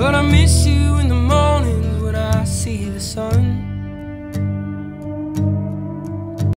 But I miss you in the mornings when I see the sun.